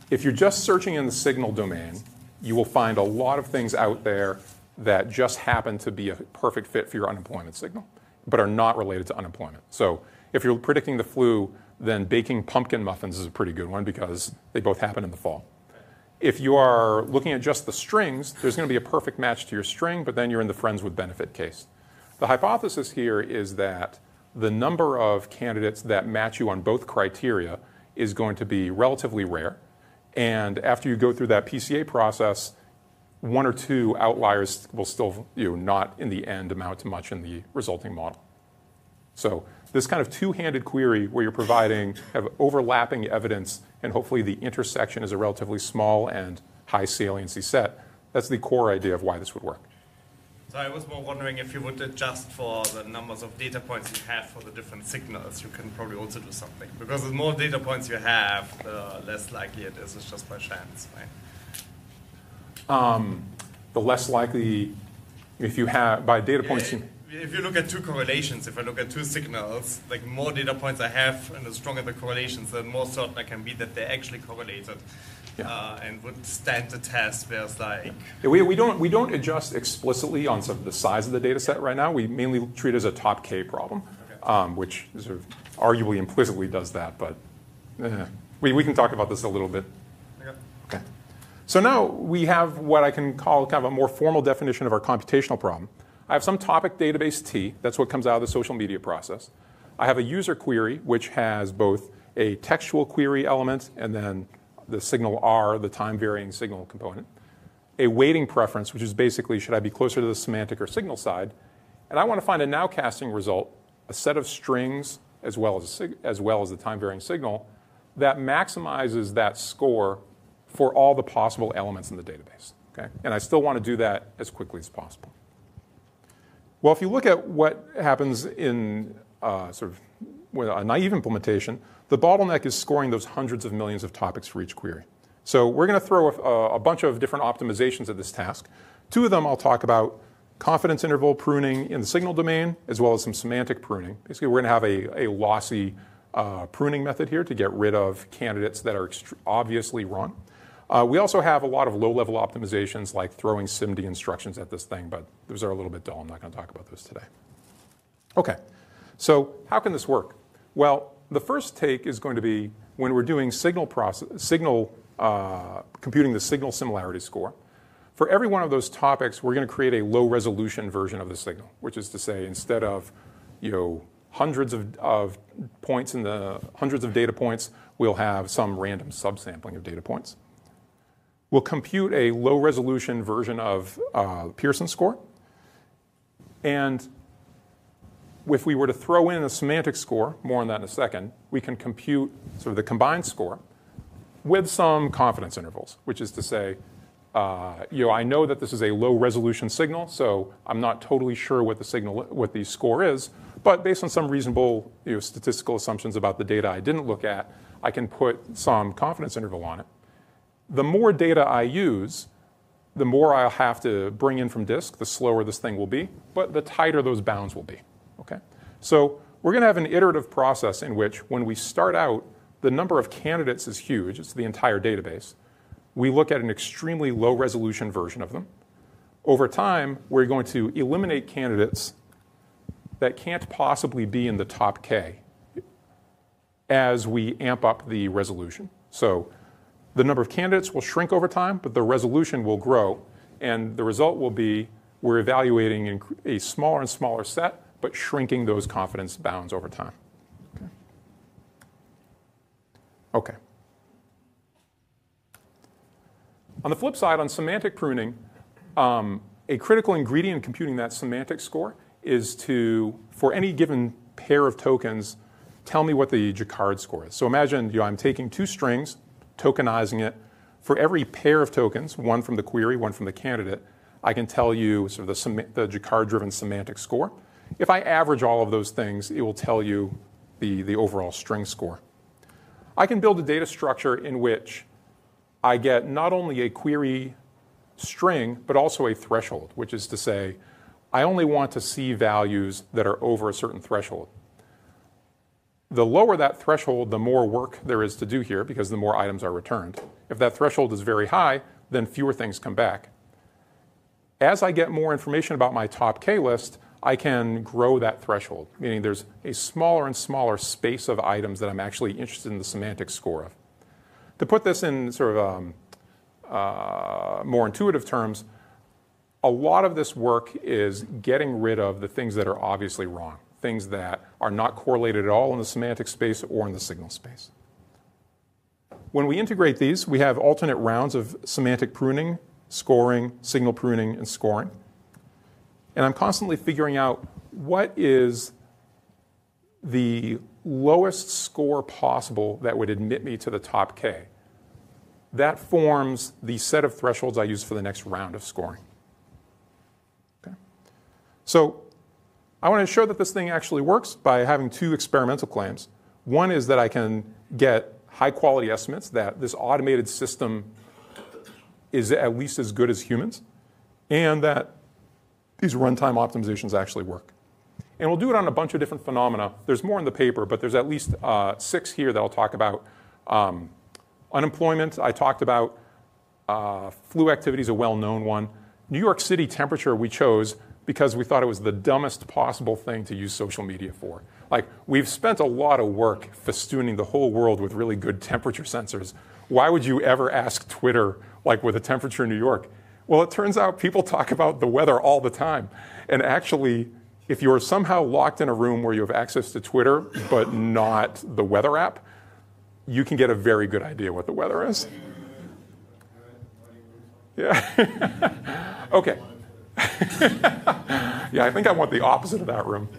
S2: if you're just searching in the signal domain, you will find a lot of things out there that just happen to be a perfect fit for your unemployment signal, but are not related to unemployment. So if you're predicting the flu, then baking pumpkin muffins is a pretty good one because they both happen in the fall. If you are looking at just the strings, there's going to be a perfect match to your string, but then you're in the friends with benefit case. The hypothesis here is that the number of candidates that match you on both criteria is going to be relatively rare. And after you go through that PCA process, one or two outliers will still you know, not in the end amount to much in the resulting model. So this kind of two-handed query where you're providing have overlapping evidence and hopefully the intersection is a relatively small and high saliency set, that's the core idea of why this would work.
S3: So I was more wondering if you would adjust for the numbers of data points you have for the different signals, you can probably also do something. Because the more data points you have, the less likely it is it's just by chance, right?
S2: Um, the less likely, if you have, by data points, you,
S3: if you look at two correlations, if I look at two signals, like more data points I have and the stronger the correlations, the more certain I can be that they're actually correlated
S2: Yeah.
S3: uh, and would stand the test. Whereas like,
S2: Yeah, we, we, don't, we don't adjust explicitly on sort of the size of the data set right now. We mainly treat it as a top K problem, um, which sort of arguably implicitly does that, but eh, we, we can talk about this a little bit.
S3: okay.
S2: Okay. So now we have what I can call kind of a more formal definition of our computational problem. I have some topic database T, that's what comes out of the social media process. I have a user query, which has both a textual query element and then the signal R, the time varying signal component. A weighting preference, which is basically should I be closer to the semantic or signal side. And I want to find a nowcasting result, a set of strings as well as, as, well as the time varying signal that maximizes that score for all the possible elements in the database. Okay? And I still want to do that as quickly as possible. Well, if you look at what happens in uh, sort of a naive implementation, the bottleneck is scoring those hundreds of millions of topics for each query. So we're going to throw a, a bunch of different optimizations at this task. Two of them I'll talk about confidence interval pruning in the signal domain, as well as some semantic pruning. Basically, we're going to have a, a lossy uh, pruning method here to get rid of candidates that are obviously wrong. Uh, we also have a lot of low-level optimizations like throwing SIMD instructions at this thing, but those are a little bit dull. I'm not going to talk about those today. Okay, so how can this work? Well, the first take is going to be when we're doing signal process, signal uh, computing the signal similarity score. For every one of those topics, we're going to create a low-resolution version of the signal, which is to say, instead of you know hundreds of, of points in the hundreds of data points, we'll have some random subsampling of data points. We'll compute a low resolution version of uh, Pearson score. And if we were to throw in a semantic score, more on that in a second, we can compute sort of the combined score with some confidence intervals, which is to say, uh, you know, I know that this is a low resolution signal, so I'm not totally sure what the signal, what the score is, but based on some reasonable you know, statistical assumptions about the data I didn't look at, I can put some confidence interval on it the more data I use, the more I'll have to bring in from disk, the slower this thing will be, but the tighter those bounds will be. Okay? So we're going to have an iterative process in which when we start out, the number of candidates is huge, it's the entire database. We look at an extremely low resolution version of them. Over time, we're going to eliminate candidates that can't possibly be in the top K as we amp up the resolution. So the number of candidates will shrink over time, but the resolution will grow. And the result will be we're evaluating a smaller and smaller set, but shrinking those confidence bounds over time. Okay. okay. On the flip side, on semantic pruning, um, a critical ingredient in computing that semantic score is to, for any given pair of tokens, tell me what the Jaccard score is. So imagine you know, I'm taking two strings, tokenizing it. For every pair of tokens, one from the query, one from the candidate, I can tell you sort of the, the Jaccard-driven semantic score. If I average all of those things, it will tell you the, the overall string score. I can build a data structure in which I get not only a query string, but also a threshold, which is to say, I only want to see values that are over a certain threshold. The lower that threshold, the more work there is to do here because the more items are returned. If that threshold is very high, then fewer things come back. As I get more information about my top K list, I can grow that threshold, meaning there's a smaller and smaller space of items that I'm actually interested in the semantic score of. To put this in sort of um, uh, more intuitive terms, a lot of this work is getting rid of the things that are obviously wrong, things that are not correlated at all in the semantic space or in the signal space. When we integrate these, we have alternate rounds of semantic pruning, scoring, signal pruning, and scoring. And I'm constantly figuring out what is the lowest score possible that would admit me to the top K. That forms the set of thresholds I use for the next round of scoring. Okay. So I want to show that this thing actually works by having two experimental claims. One is that I can get high quality estimates, that this automated system is at least as good as humans, and that these runtime optimizations actually work. And we'll do it on a bunch of different phenomena. There's more in the paper, but there's at least uh, six here that I'll talk about. Um, unemployment, I talked about. Uh, flu activity is a well known one. New York City temperature we chose because we thought it was the dumbest possible thing to use social media for. Like, we've spent a lot of work festooning the whole world with really good temperature sensors. Why would you ever ask Twitter, like, with a temperature in New York? Well, it turns out people talk about the weather all the time. And actually, if you're somehow locked in a room where you have access to Twitter, but not the weather app, you can get a very good idea what the weather is. Yeah. (laughs) okay. (laughs) yeah, I think I want the opposite of that room.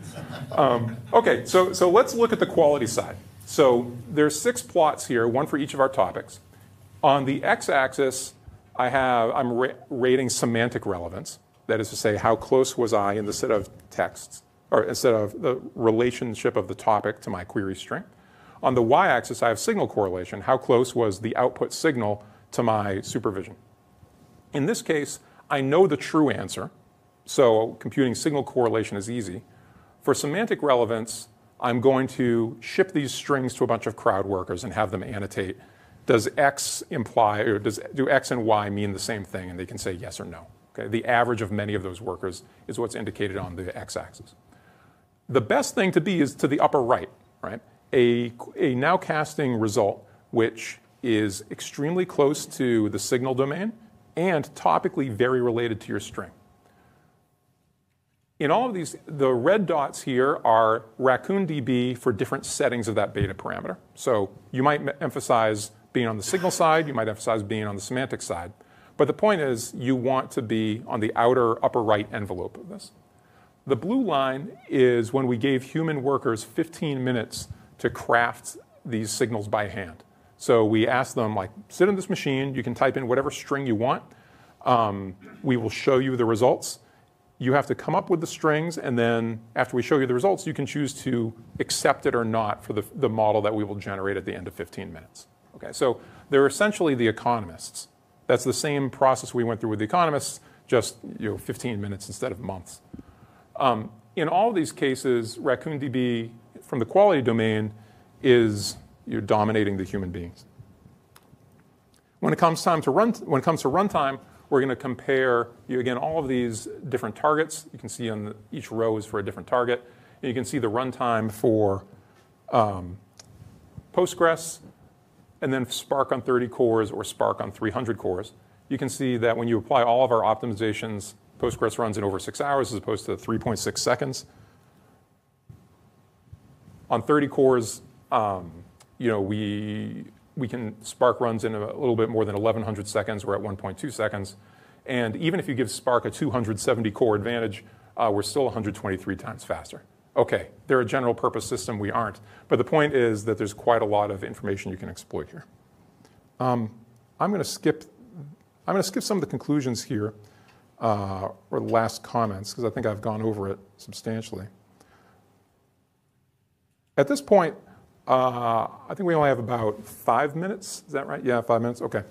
S2: Um, okay, so, so let's look at the quality side. So there's six plots here, one for each of our topics. On the x-axis, I have I'm ra rating semantic relevance. That is to say, how close was I in the set of texts, or instead of the relationship of the topic to my query string. On the y-axis, I have signal correlation. How close was the output signal to my supervision? In this case, I know the true answer, so computing signal correlation is easy. For semantic relevance, I'm going to ship these strings to a bunch of crowd workers and have them annotate. Does X imply, or does, do X and Y mean the same thing? And they can say yes or no. Okay? The average of many of those workers is what's indicated on the x-axis. The best thing to be is to the upper right, right? A, a nowcasting result which is extremely close to the signal domain and topically very related to your string. In all of these, the red dots here are RaccoonDB for different settings of that beta parameter. So you might emphasize being on the signal side, you might emphasize being on the semantic side. But the point is, you want to be on the outer upper right envelope of this. The blue line is when we gave human workers 15 minutes to craft these signals by hand. So we asked them, like, sit in this machine. You can type in whatever string you want. Um, we will show you the results. You have to come up with the strings, and then after we show you the results, you can choose to accept it or not for the, the model that we will generate at the end of 15 minutes. Okay, so they're essentially the economists. That's the same process we went through with the economists, just you know, 15 minutes instead of months. Um, in all these cases, RaccoonDB from the quality domain is you're dominating the human beings. When it comes time to run, when it comes to runtime, we're going to compare you again all of these different targets. You can see on the, each row is for a different target. And you can see the runtime for um, Postgres, and then Spark on 30 cores or Spark on 300 cores. You can see that when you apply all of our optimizations, Postgres runs in over six hours as opposed to 3.6 seconds. On 30 cores, um, you know, we, we can, Spark runs in a little bit more than 1100 seconds. We're at 1.2 seconds. And even if you give Spark a 270 core advantage, uh, we're still 123 times faster. Okay, they're a general purpose system, we aren't. But the point is that there's quite a lot of information you can exploit here. Um, I'm going to skip, I'm going to skip some of the conclusions here, uh, or the last comments, because I think I've gone over it substantially. At this point, Uh, I think we only have about five minutes. Is that right? Yeah, five minutes. Okay.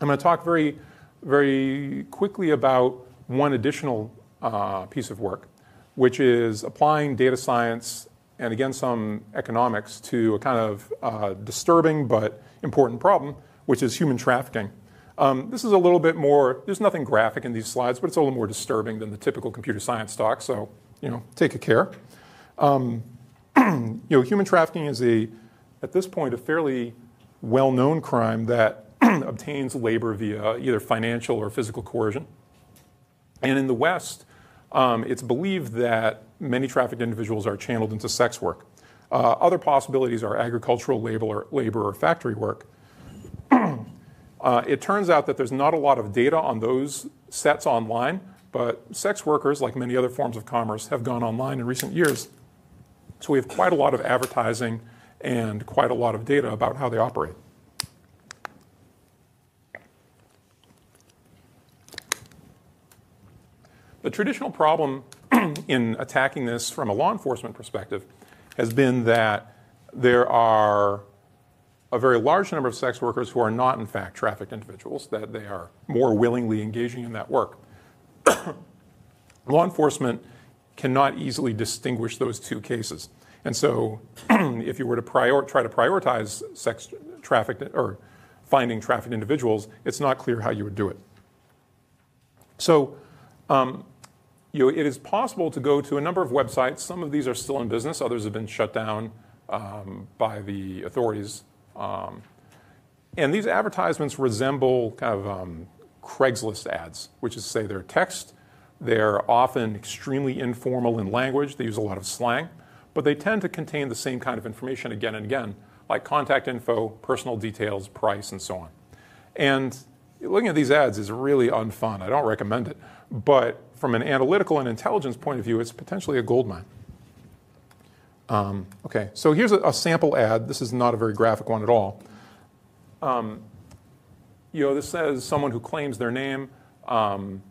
S2: I'm going to talk very, very quickly about one additional uh, piece of work, which is applying data science and again some economics to a kind of uh, disturbing but important problem, which is human trafficking. Um, this is a little bit more. There's nothing graphic in these slides, but it's a little more disturbing than the typical computer science talk. So you know, take a care. Um, (clears throat) you know, human trafficking is a, at this point, a fairly well-known crime that (clears throat) obtains labor via either financial or physical coercion. And in the West, um, it's believed that many trafficked individuals are channeled into sex work. Uh, other possibilities are agricultural labor or, labor or factory work. (clears throat) uh, it turns out that there's not a lot of data on those sets online, but sex workers, like many other forms of commerce, have gone online in recent years. So we have quite a lot of advertising and quite a lot of data about how they operate. The traditional problem (clears throat) in attacking this from a law enforcement perspective has been that there are a very large number of sex workers who are not, in fact, trafficked individuals, that they are more willingly engaging in that work. (coughs) law enforcement cannot easily distinguish those two cases. And so, (clears throat) if you were to prior, try to prioritize sex trafficked or finding trafficked individuals, it's not clear how you would do it. So, um, you know, it is possible to go to a number of websites. Some of these are still in business, others have been shut down um, by the authorities. Um, and these advertisements resemble kind of um, Craigslist ads, which is to say they're text, they're often extremely informal in language, they use a lot of slang, but they tend to contain the same kind of information again and again, like contact info, personal details, price, and so on. And looking at these ads is really unfun. I don't recommend it. But from an analytical and intelligence point of view, it's potentially a gold mine. Um, okay, so here's a, a, sample ad. This is not a very graphic one at all. Um, you know, this says someone who claims their name. Um,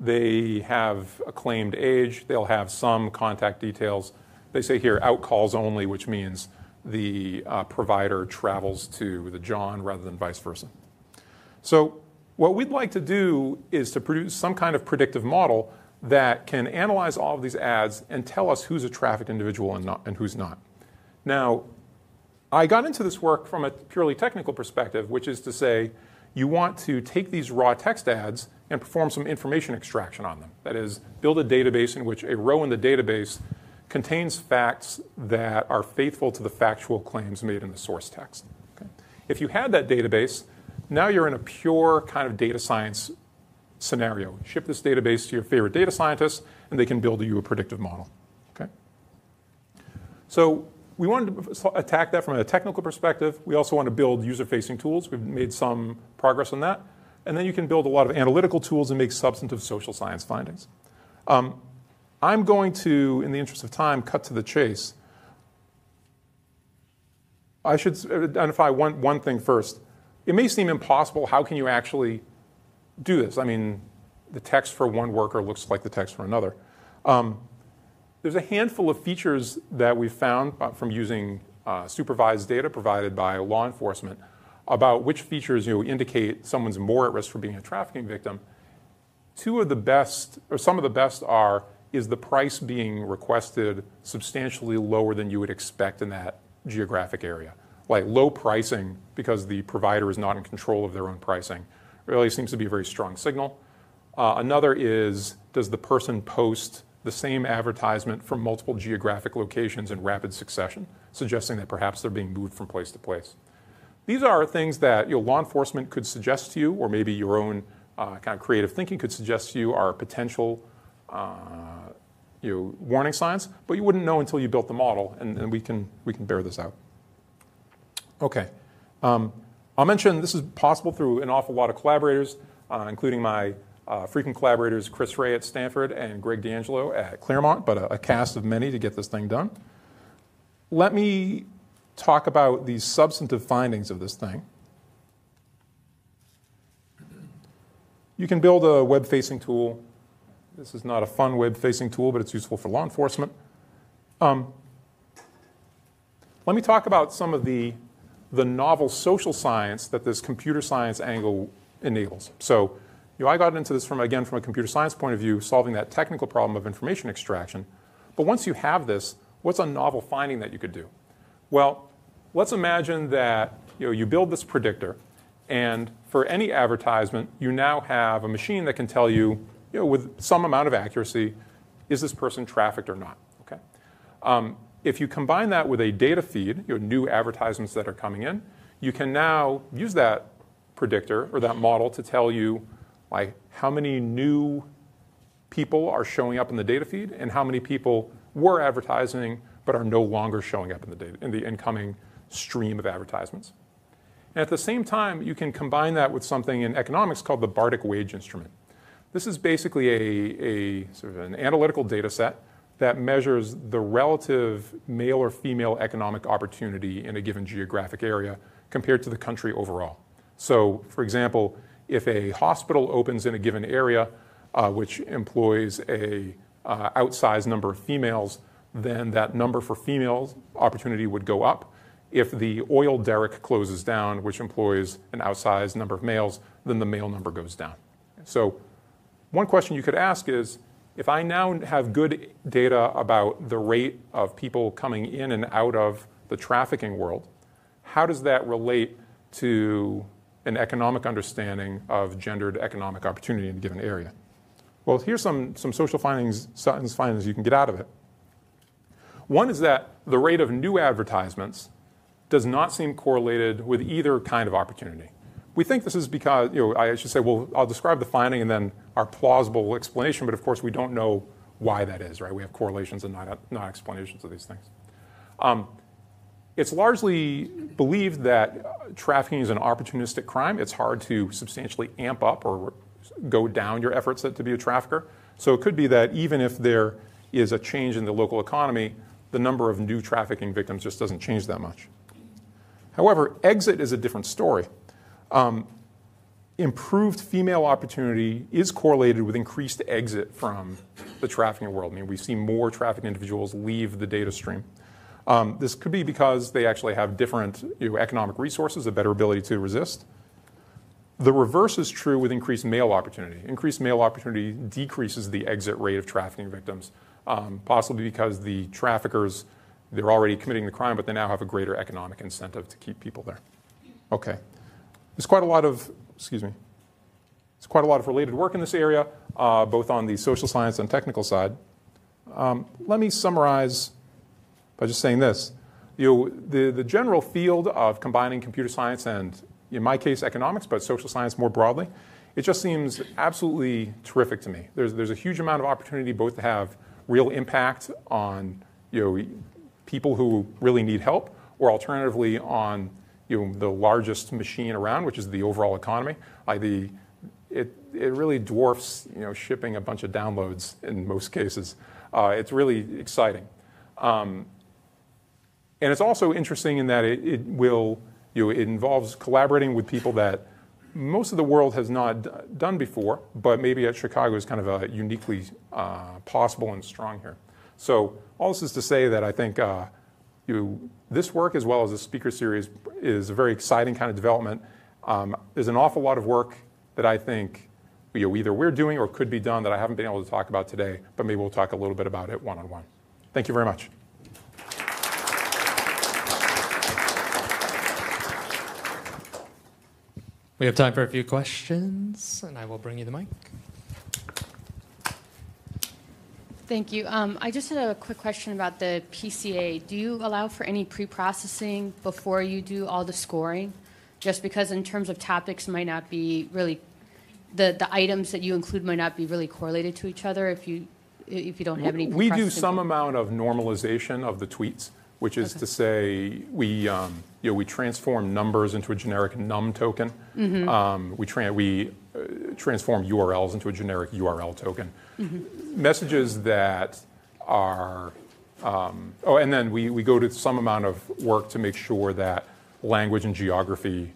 S2: they have a claimed age. They'll have some contact details. They say here out calls only, which means the uh, provider travels to the John rather than vice versa. So what we'd like to do is to produce some kind of predictive model that can analyze all of these ads and tell us who's a trafficked individual and, not, and who's not. Now, I got into this work from a purely technical perspective, which is to say, you want to take these raw text ads and perform some information extraction on them. That is, build a database in which a row in the database contains facts that are faithful to the factual claims made in the source text. Okay? If you had that database, now you're in a pure kind of data science scenario. Ship this database to your favorite data scientists, and they can build you a predictive model. Okay? So we wanted to attack that from a technical perspective. We also want to build user-facing tools. We've made some progress on that. And then you can build a lot of analytical tools and make substantive social science findings. Um, I'm going to, in the interest of time, cut to the chase. I should identify one, one thing first. It may seem impossible. How can you actually do this? I mean, the text for one worker looks like the text for another. Um, there's a handful of features that we've found from using uh, supervised data provided by law enforcement about which features you know, indicate someone's more at risk for being a trafficking victim. Two of the best, or some of the best, are is the price being requested substantially lower than you would expect in that geographic area? Like low pricing because the provider is not in control of their own pricing really seems to be a very strong signal. Uh, another is does the person post the same advertisement from multiple geographic locations in rapid succession, suggesting that perhaps they're being moved from place to place. These are things that you know, law enforcement could suggest to you, or maybe your own uh, kind of creative thinking could suggest to you are potential uh, you know, warning signs, but you wouldn't know until you built the model, and, and we, can, we can bear this out. Okay. Um, I'll mention this is possible through an awful lot of collaborators, uh, including my uh, frequent collaborators Chris Ré at Stanford and Greg DeAngelo at Claremont, but a, a cast of many to get this thing done. Let me talk about these substantive findings of this thing. You can build a web facing tool. This is not a fun web facing tool, but it's useful for law enforcement. Um, let me talk about some of the, the novel social science that this computer science angle enables. So, you know, I got into this from, again, from a computer science point of view, solving that technical problem of information extraction. But once you have this, what's a novel finding that you could do? Well, let's imagine that you, know, you build this predictor, and for any advertisement, you now have a machine that can tell you, you know, with some amount of accuracy, is this person trafficked or not? Okay. Um, if you combine that with a data feed, you know, new advertisements that are coming in, you can now use that predictor or that model to tell you like how many new people are showing up in the data feed and how many people were advertising but are no longer showing up in the data in the incoming stream of advertisements. And at the same time, you can combine that with something in economics called the Bartik wage instrument. This is basically a, a sort of an analytical data set that measures the relative male or female economic opportunity in a given geographic area compared to the country overall. So, for example, if a hospital opens in a given area uh, which employs a uh, outsized number of females, then that number for females opportunity would go up. If the oil derrick closes down, which employs an outsized number of males, then the male number goes down. So, one question you could ask is if I now have good data about the rate of people coming in and out of the trafficking world, how does that relate to an economic understanding of gendered economic opportunity in a given area? Well, here's some, some social findings, findings you can get out of it. One is that the rate of new advertisements does not seem correlated with either kind of opportunity. We think this is because, you know, I should say, well, I'll describe the finding and then our plausible explanation, but of course we don't know why that is, right? We have correlations and not, not explanations of these things. Um, it's largely believed that trafficking is an opportunistic crime. It's hard to substantially amp up or go down your efforts to be a trafficker. So it could be that even if there is a change in the local economy, the number of new trafficking victims just doesn't change that much. However, exit is a different story. Um, improved female opportunity is correlated with increased exit from the trafficking world. I mean, we see more trafficked individuals leave the data stream. Um, this could be because they actually have different you know, economic resources, a better ability to resist. The reverse is true with increased male opportunity. Increased male opportunity decreases the exit rate of trafficking victims, um, possibly because the traffickers they're already committing the crime, but they now have a greater economic incentive to keep people there. Okay. There's quite a lot of, excuse me, there's quite a lot of related work in this area, uh, both on the social science and technical side. Um, let me summarize by just saying this. You know, the, the general field of combining computer science and, in my case, economics, but social science more broadly, it just seems absolutely terrific to me. There's, there's a huge amount of opportunity both to have real impact on you know, people who really need help, or alternatively on you know, the largest machine around, which is the overall economy. The, it, it really dwarfs you know, shipping a bunch of downloads in most cases. Uh, it's really exciting. Um, and it's also interesting in that it, it will, you know, it involves collaborating with people that most of the world has not done before, but maybe at Chicago is kind of a uniquely uh, possible and strong here. So all this is to say that I think uh, you, this work, as well as the speaker series, is a very exciting kind of development. Um, there's an awful lot of work that I think you know, either we're doing or could be done that I haven't been able to talk about today, but maybe we'll talk a little bit about it one on one. Thank you very much.
S4: We have time for a few questions, and I will bring you the mic.
S5: Thank you. Um, I just had a quick question about the PCA. Do you allow for any pre-processing before you do all the scoring? Just because in terms of topics might not be really the, the items that you include might not be really correlated to each other if you if you don't have any.
S2: We do some amount of normalization of the tweets, which is okay. to say we um, you know we transform numbers into a generic num token. Mm-hmm. Um, we tra- we uh, transform URLs into a generic URL token. Mm-hmm. Messages that are, um, oh, and then we, we go to some amount of work to make sure that language and geography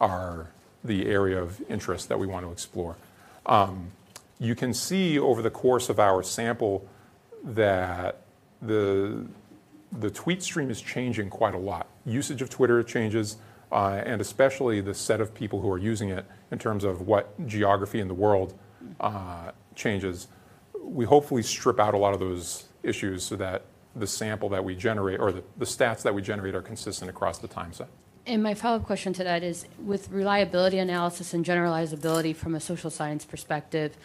S2: are the area of interest that we want to explore. Um, you can see over the course of our sample that the the tweet stream is changing quite a lot. Usage of Twitter changes, uh, and especially the set of people who are using it in terms of what geography in the world uh, changes. We hopefully strip out a lot of those issues so that the sample that we generate or the, the stats that we generate are consistent across the time set.
S5: And my follow-up question to that is, with reliability analysis and generalizability from a social science perspective,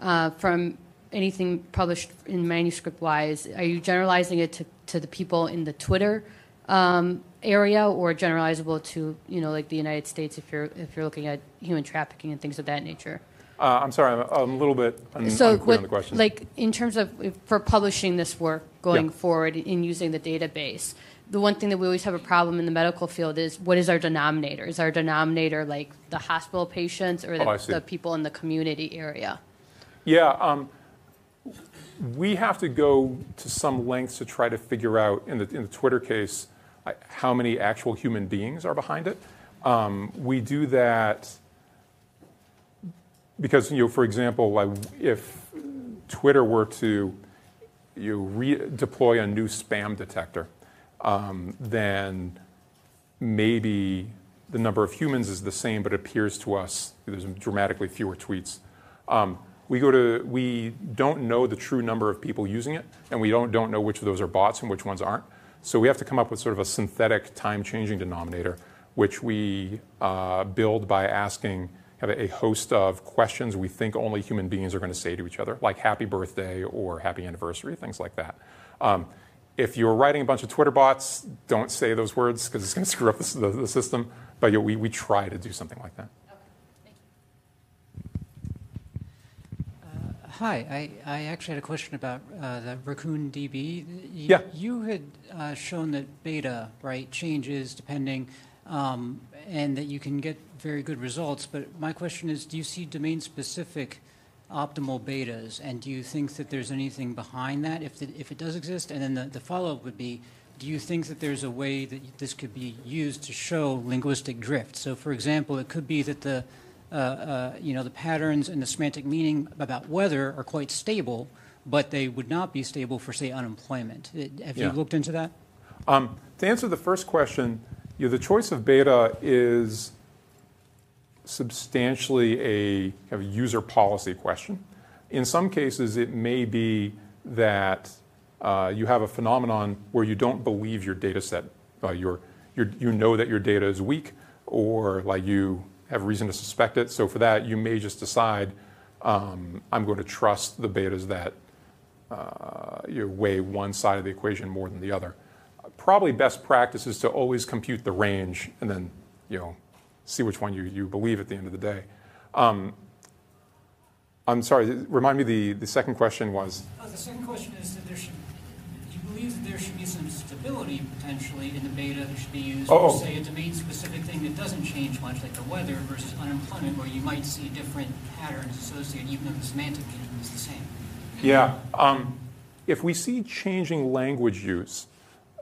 S5: uh, from anything published in manuscript-wise, are you generalizing it to, to the people in the Twitter um, area, or generalizable to, you know, like the United States, if you're if you're looking at human trafficking and things of that nature?
S2: Uh, I'm sorry, I'm, I'm a little bit un-
S5: So,
S2: unclear on the question.
S5: like, in terms of for publishing this work going
S2: Yeah.
S5: forward in using the database, the one thing that we always have a problem in the medical field is what is our denominator? Is our denominator like the hospital patients or the,
S2: Oh,
S5: the people in the community area?
S2: Yeah, um, we have to go to some lengths to try to figure out, in the, in the Twitter case, uh, how many actual human beings are behind it. Um, we do that because, you know, for example, like if Twitter were to you re- deploy a new spam detector, um, then maybe the number of humans is the same, but it appears to us there's dramatically fewer tweets. Um, we go to we don't know the true number of people using it, and we don't don't know which of those are bots and which ones aren't. So we have to come up with sort of a synthetic time-changing denominator, which we uh, build by asking have a host of questions we think only human beings are going to say to each other, like "Happy Birthday" or "Happy Anniversary," things like that. Um, if you're writing a bunch of Twitter bots, don't say those words because it's going (laughs) to screw up the, the, the system. But you know, we, we try to do something like that.
S6: Hi, I, I actually had a question about uh, the Raccoon DB. Y-
S2: Yeah.
S6: You had uh, shown that beta, right, changes depending, um, and that you can get very good results. But my question is, do you see domain-specific optimal betas, and do you think that there's anything behind that, if, the, if it does exist? And then the, the follow-up would be, do you think that there's a way that this could be used to show linguistic drift? So, for example, it could be that the uh, uh, you know, the patterns and the semantic meaning about weather are quite stable, but they would not be stable for, say, unemployment. It- Have
S2: Yeah.
S6: you looked into that?
S2: Um, to answer the first question, you know, the choice of beta is substantially a kind of user policy question. In some cases, it may be that uh, you have a phenomenon where you don't believe your data set. Uh, you're, you're, know that your data is weak, or like you have reason to suspect it. So for that, you may just decide, um, I'm going to trust the betas that uh, you weigh one side of the equation more than the other. Probably best practice is to always compute the range and then, you know, see which one you, you believe at the end of the day. Um, I'm sorry, remind me the, the second question was,
S6: Uh, the second question is that there should, you believe that there should be some stability potentially in the beta that should be used
S2: Oh,
S6: for,
S2: oh.
S6: say, a domain-specific thing that doesn't change much, like the weather versus unemployment, where you might see different patterns associated, even though the semantic meaning is the same?
S2: Yeah. Um, if we see changing language use,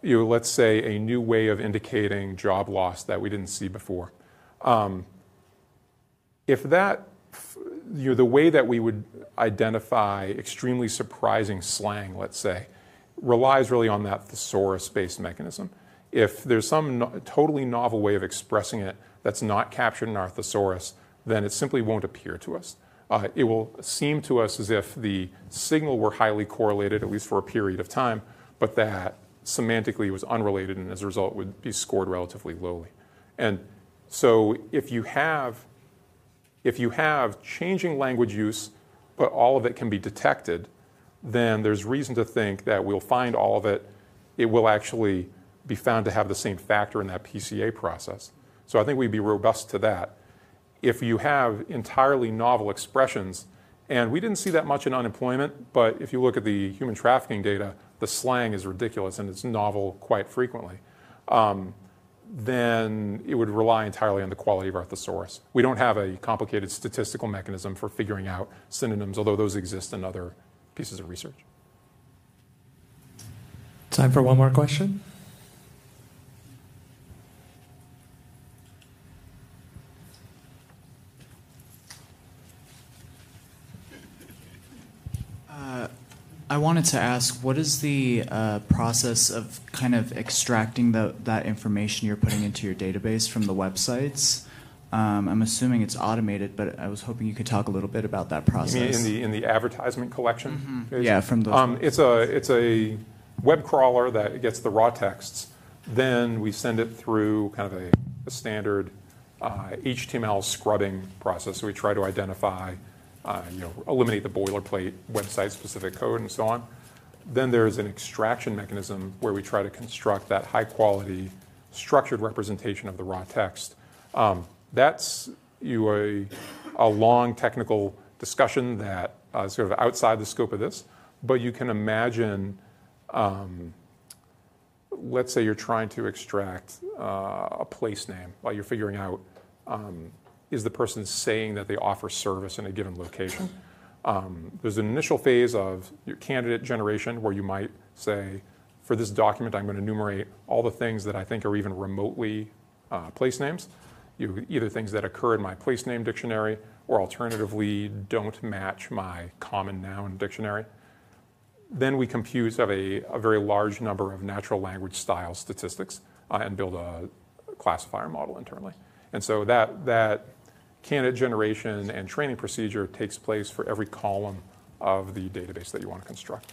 S2: you know, let's say a new way of indicating job loss that we didn't see before, um, if that, you know, the way that we would identify extremely surprising slang, let's say, relies really on that thesaurus-based mechanism. If there's some no- totally novel way of expressing it that's not captured in our thesaurus, then it simply won't appear to us. Uh, it will seem to us as if the signal were highly correlated, at least for a period of time, but that semantically was unrelated and as a result would be scored relatively lowly. And so if you have if you have changing language use, but all of it can be detected, then there's reason to think that we'll find all of it. It will actually be found to have the same factor in that PCA process. So I think we'd be robust to that. If you have entirely novel expressions, and we didn't see that much in unemployment, but if you look at the human trafficking data, the slang is ridiculous and it's novel quite frequently. Um, then it would rely entirely on the quality of our thesaurus. We don't have a complicated statistical mechanism for figuring out synonyms, although those exist in other pieces of research.
S4: Time for one more question.
S7: I wanted to ask, what is the uh, process of kind of extracting the, that information you're putting into your database from the websites? Um, I'm assuming it's automated, but I was hoping you could talk a little bit about that process.
S2: mean in the, in the advertisement collection? phase?
S7: Yeah, from those
S2: Um, it's a, it's a web crawler that gets the raw texts. Then we send it through kind of a, a standard uh, HTML scrubbing process. So we try to identify, uh, you know, eliminate the boilerplate website-specific code and so on. Then there's an extraction mechanism where we try to construct that high-quality, structured representation of the raw text. Um, that's you a, a long technical discussion that uh, is sort of outside the scope of this, but you can imagine, um, let's say you're trying to extract uh, a place name while you're figuring out um, is the person saying that they offer service in a given location. Um, there's an initial phase of your candidate generation where you might say, for this document, I'm going to enumerate all the things that I think are even remotely uh, place names. You, either things that occur in my place name dictionary or alternatively don't match my common noun dictionary. Then we compute have a, a very large number of natural language style statistics uh, and build a classifier model internally. And so that, that candidate generation and training procedure takes place for every column of the database that you want to construct.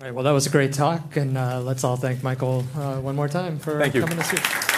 S4: All right, well, that was a great talk, and uh, let's all thank Michael uh, one more time for
S2: Thank you.
S4: coming to speak.